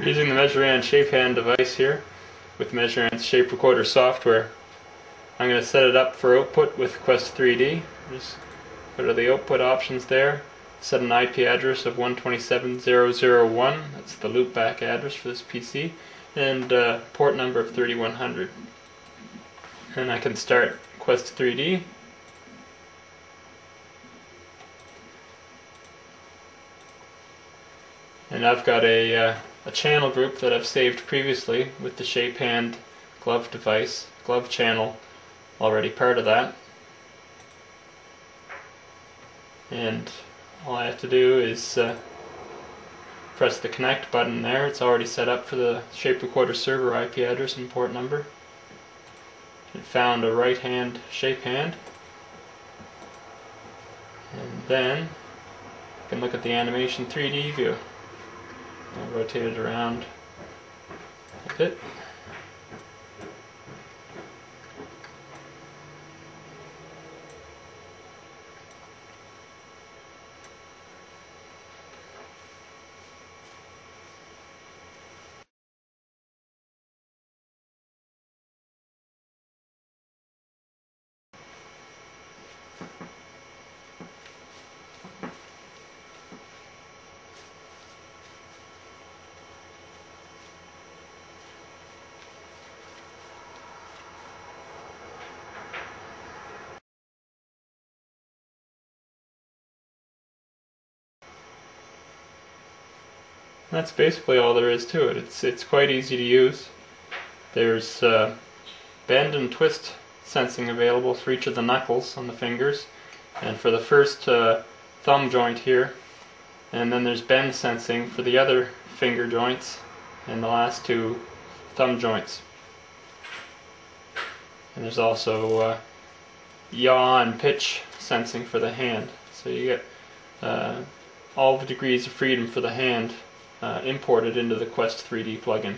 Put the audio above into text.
We're using the Measurand ShapeHand device here with Measurand's ShapeRecorder software. I'm going to set it up for output with Quest3D. Just go to the output options there. Set an IP address of 127.0.0.1. That's the loopback address for this PC. And uh, port number of 3100. And I can start Quest3D. And I've got a, uh, a channel group that I've saved previously with the ShapeHand glove device, glove channel already part of that. And all I have to do is uh, press the connect button there. It's already set up for the ShapeRecorder server IP address and port number. It found a right hand ShapeHand. And then you can look at the animation 3D view. I'll rotate it around a bit. That's basically all there is to it. It's it's quite easy to use. There's uh, bend and twist sensing available for each of the knuckles on the fingers, and for the first uh, thumb joint here, and then there's bend sensing for the other finger joints and the last two thumb joints. And there's also uh, yaw and pitch sensing for the hand. So you get uh, all the degrees of freedom for the hand uh, imported into the Quest3D plugin.